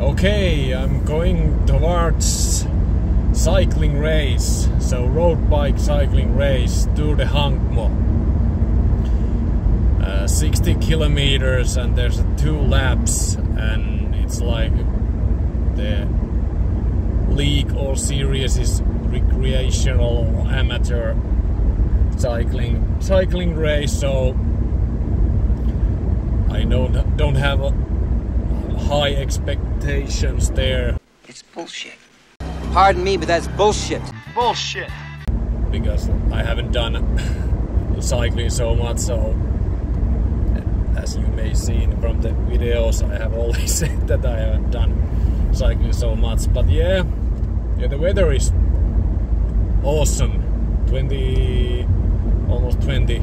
Okay, I'm going towards cycling race, so road bike cycling race Tour de Hankmo. Uh, 60 kilometers and there's two laps and it's like the league or series is recreational amateur cycling cycling race so I don't don't have high expectations there It's bullshit. Pardon me, but that's bullshit. Bullshit. because I haven't done cycling so much. So, as you may see from the videos, I have always said that I haven't done cycling so much. But yeah, yeah, the weather is awesome. 20, almost 20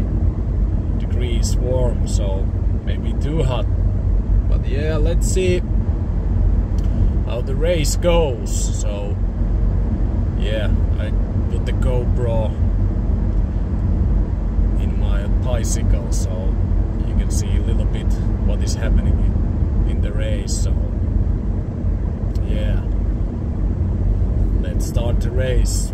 degrees warm, so maybe too hot. But yeah, let's see how the race goes. So yeah, I put the GoPro in my bicycle so can see a little bit what is happening in, in the race. So yeah, let's start the race.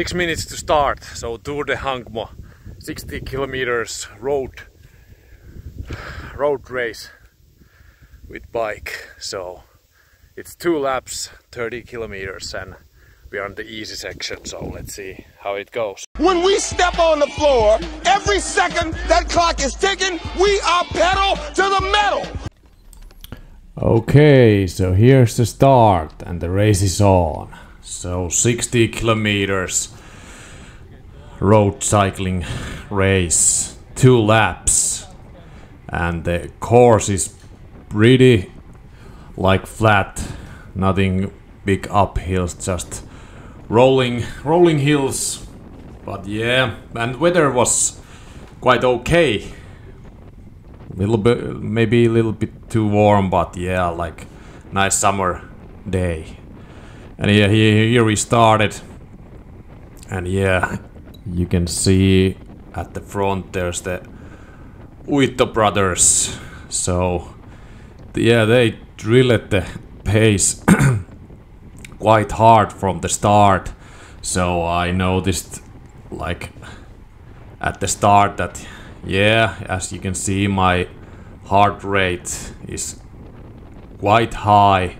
Six minutes to start. So Tour de Hankmo, 60 kilometers road road race with bike. So it's two laps, 30 kilometers, and we are on the easy section. So let's see how it goes. When we step on the floor, every second that clock is ticking, we are pedal to the metal. Okay, so here's the start and the race is on. So 60 kilometers road cycling race, two laps, and the course is pretty like flat, nothing big uphills, just rolling rolling hills. But yeah, and weather was quite okay little bit maybe a little bit too warm but yeah like nice summer day and yeah here, we started and yeah you can see at the front there's the Uitto brothers. So yeah they drilled at the pace quite hard from the start. So I noticed like at the start that yeah, as you can see, my heart rate is quite high.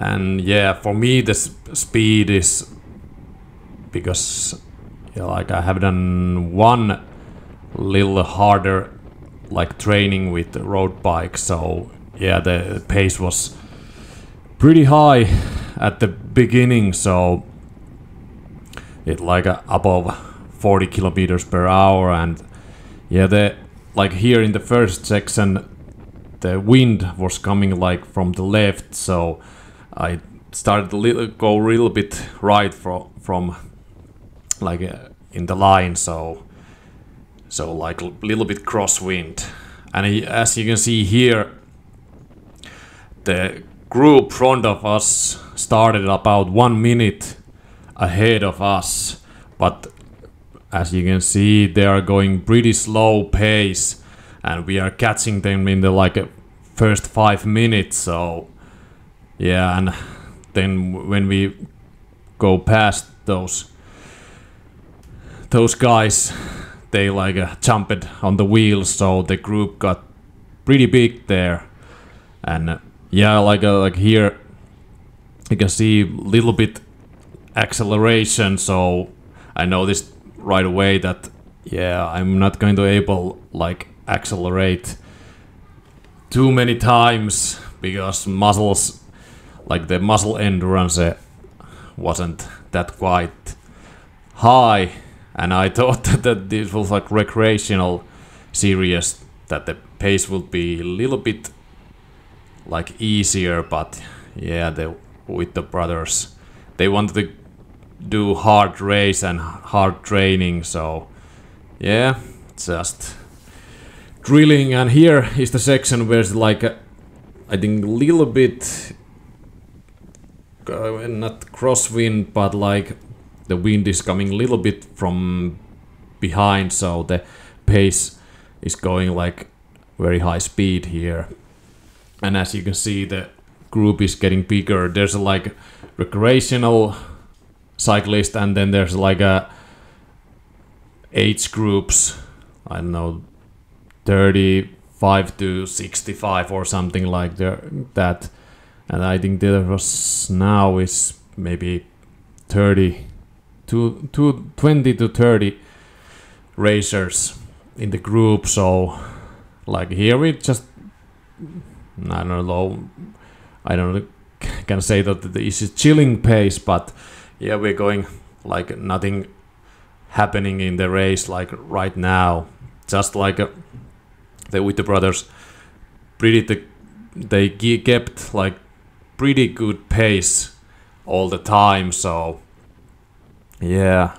And yeah, for me, the speed is because yeah, like I have done one little harder like training with the road bike, so yeah, the pace was pretty high at the beginning, so it like uh, above 40 kilometers per hour. And yeah, the like here in the first section, the wind was coming like from the left, so I started to little, go a little bit right from from like uh, in the line, so so like a little bit crosswind, and as you can see here, the group front of us started about one minute ahead of us but as you can see, they are going pretty slow pace, and we are catching them in the like uh, first five minutes. So yeah, and then when we go past those those guys, they like uh, jumped on the wheels, so the group got pretty big there, and uh, yeah, like uh, like here you can see a little bit acceleration. So I noticed right away that yeah, I'm not going to able like accelerate too many times because muscles like the muscle endurance wasn't that quite high. And I thought that this was like recreational series that the pace would be a little bit like easier. But yeah the Uitto brothers they wanted to do hard race and hard training. So yeah just drilling. And here is the section where it's like a, I think a little bit uh, not crosswind but like the wind is coming a little bit from behind so the pace is going like very high speed here. And as you can see the group is getting bigger. There's like recreational cyclist and then there's like a age groups i don't know 35 to 65 or something like that and i think there was now is maybe 30 to, to 20 to 30 racers in the group. So like here we just i don't know i don't can say that this is chilling pace but yeah we're going like nothing happening in the race like right now. Just like uh, the Uitto brothers pretty the, they kept like pretty good pace all the time so yeah.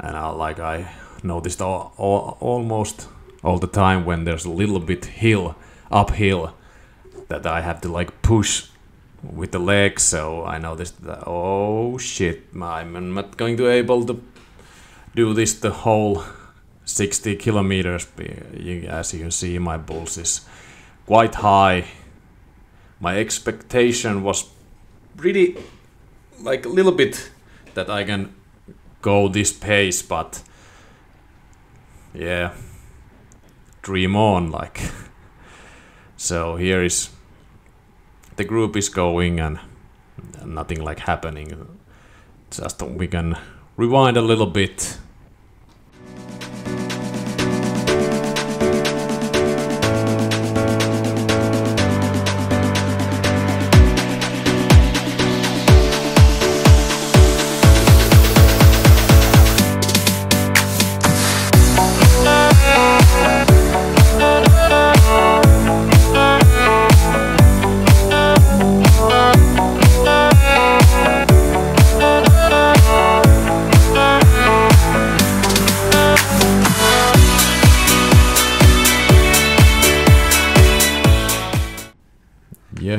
And I, like i noticed all, all, almost all the time when there's a little bit hill uphill that i have to like push with the legs so i noticed that oh shit i'm not going to able to do this the whole 60 kilometers as you can see my pulse is quite high my expectation was pretty like a little bit that i can go this pace but yeah dream on like. So here is the group is going and nothing like happening. Just we can rewind a little bit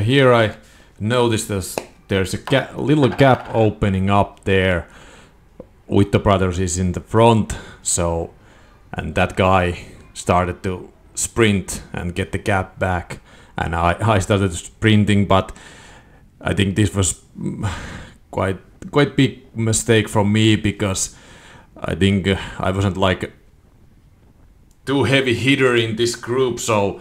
here I noticed there's, there's a ga little gap opening up there Uitto brothers is in the front so and that guy started to sprint and get the gap back and I, I started sprinting but I think this was quite quite big mistake from me because I think uh, I wasn't like too heavy hitter in this group so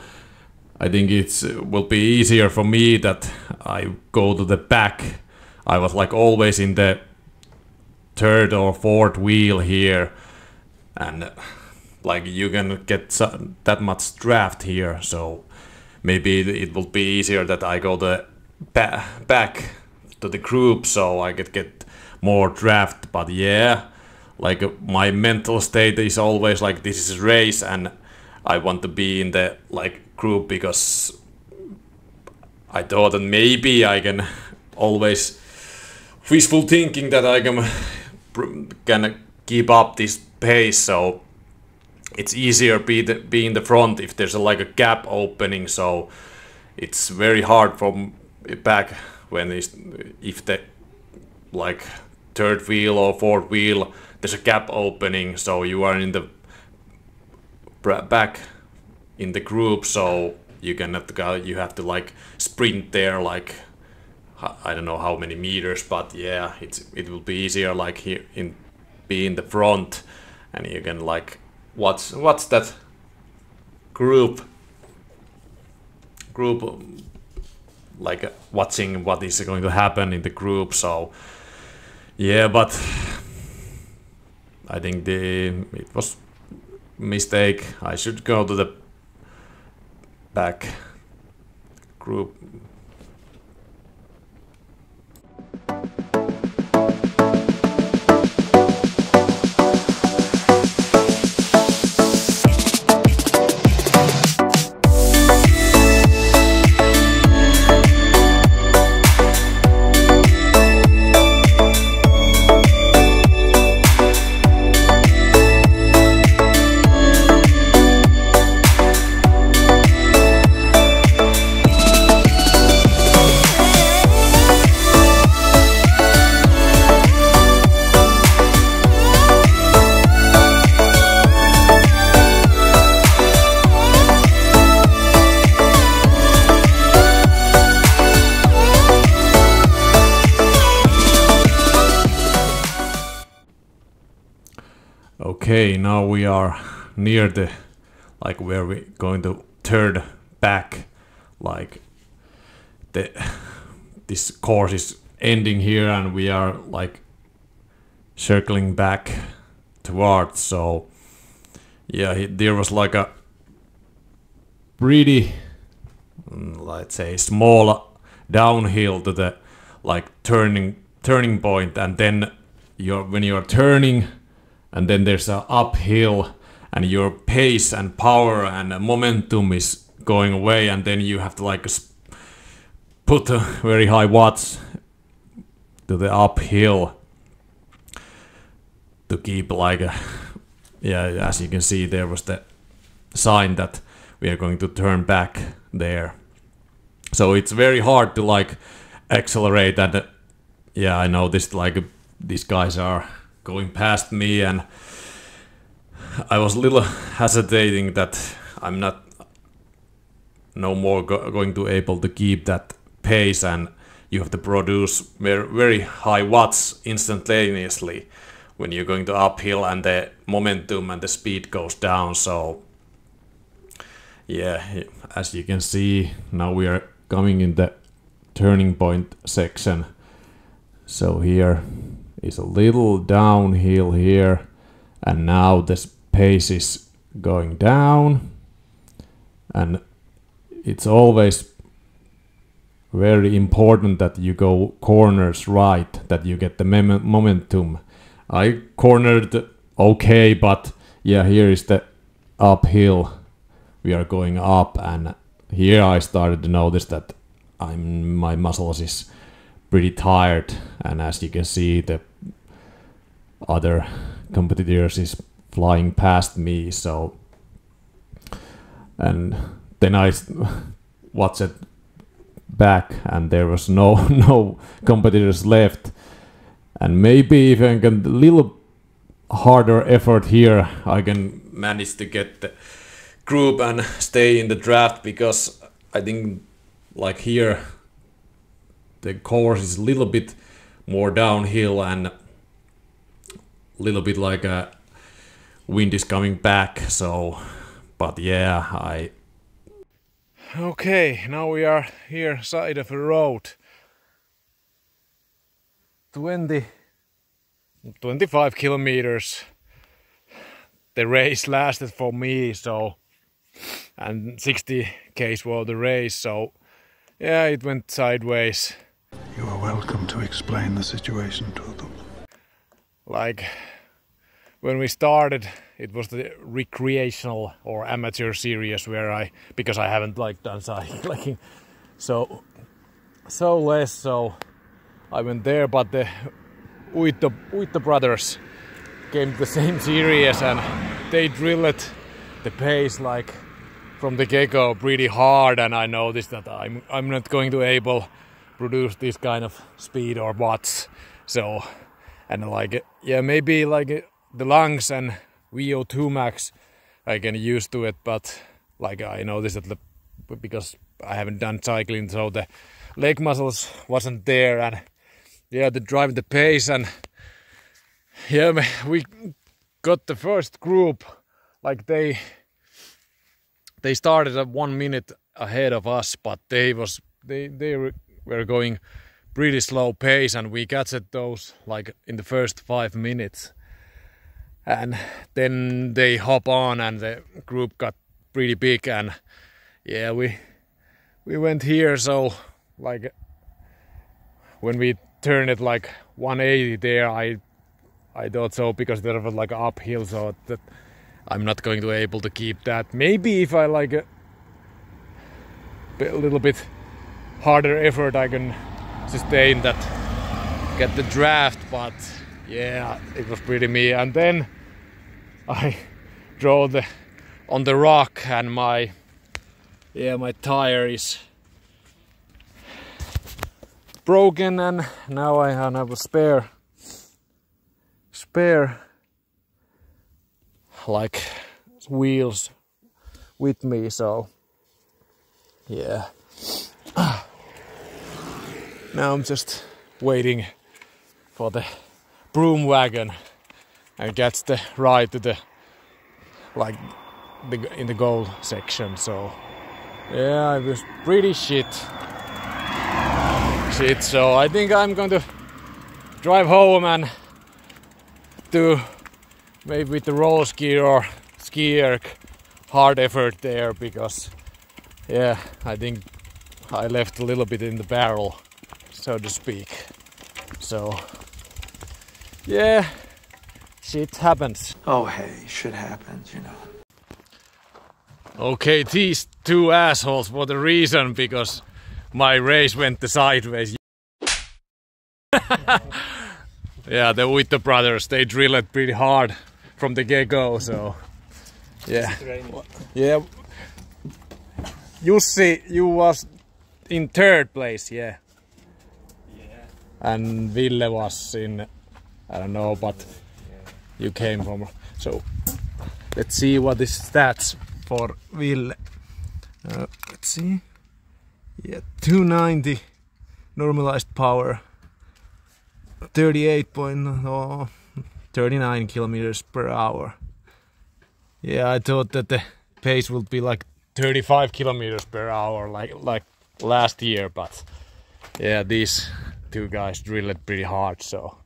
I think it uh, will be easier for me that I go to the back. I was like always in the third or fourth wheel here, and uh, like you can get that much draft here. So maybe it will be easier that I go the ba back to the group so I could get more draft. But yeah, like my mental state is always like this is race and I want to be in the like group because I thought that maybe I can always wishful thinking that I can can keep up this pace so it's easier be the, be in the front if there's a, like a gap opening so it's very hard from back when it's, if the like third wheel or fourth wheel there's a gap opening so you are in the back in the group so you cannot go you have to like sprint there like I don't know how many meters but yeah it's it will be easier like here in be in the front and you can like what's what's that group group like watching what is going to happen in the group so yeah but i think the it was mistake. I should go to the back group Okay, now we are near the like where we going to turn back like the this course is ending here and we are like circling back towards so yeah he, there was like a pretty mm, let's say small downhill to the like turning turning point and then you're when you're turning and then there's a uphill and your pace and power and momentum is going away and then you have to like put a very high watts to the uphill to keep like a, yeah as you can see there was the sign that we are going to turn back there. So it's very hard to like accelerate and uh, yeah i know this like these guys are going past me and i was a little hesitating that i'm not no more go- going to able to keep that pace and you have to produce very, very high watts instantaneously when you're going to uphill and the momentum and the speed goes down. So yeah as you can see now we are coming in the turning point section. So here is a little downhill here and now the pace is going down and it's always very important that you go corners right that you get the momentum. I cornered okay but yeah here is the uphill. We are going up and here i started to notice that i'm my muscles is pretty tired and as you can see the other competitors is flying past me so and then I watched it back and there was no no competitors left. And maybe if i can a little harder effort here i can manage to get the group and stay in the draft because i think like here the course is a little bit more downhill and little bit like a wind is coming back so but yeah i okay now we are here side of a road. 20 25 kilometers. The race lasted for me so and 60 k's was the race so yeah it went sideways. You are welcome to explain the situation to them. like when we started it was the recreational or amateur series where i because i haven't like done so so less so i went there but the with the Uitto brothers came the same series and they drilled the pace like from the get-go pretty hard. And i noticed that i'm i'm not going to able produce this kind of speed or watts. So and like yeah maybe like the lungs and VO2 max I can use to it but like I noticed that the, because I haven't done cycling so the leg muscles wasn't there and yeah the drive, the pace and yeah we got the first group like they they started at one minute ahead of us but they was they they were going pretty slow pace and we catched those like in the first five minutes and then they hop on and the group got pretty big and yeah we we went here. So like when we turned it like 180 there i i thought so because there was like uphill. So that i'm not going to be able to keep that. Maybe if i like a, a little bit harder effort i can sustain that, get the draft, but yeah, it was pretty me. And then I drove the on the rock, and my yeah, my tire is broken, and now I have a spare spare like wheels with me so yeah now I'm just waiting for the broom wagon and gets the ride to the like the in the goal section. So yeah, it was pretty shit. Shit. So I think I'm going to drive home and do maybe with the roll ski or SkiErg hard effort there because yeah, I think I left a little bit in the barrel so to speak. So, yeah, shit happens. Oh, hey, shit happens, you know. Okay, these two assholes for the reason because my race went the sideways. yeah, the Uitto brothers, they drilled pretty hard from the get go, so yeah. Yeah. You see, you was in third place, yeah and Ville was in I don't know but you came from so let's see what is stats for Ville. Uh, let's see. Yeah 290 normalized power. 38 oh, 39 kilometers per hour. Yeah I thought that the pace would be like 35 kilometers per hour like like last year but yeah these two guys drilled pretty hard so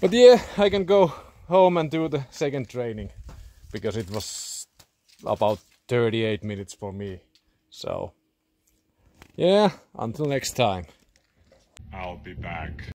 but yeah I can go home and do the second training because it was about 38 minutes for me. So yeah until next time. I'll be back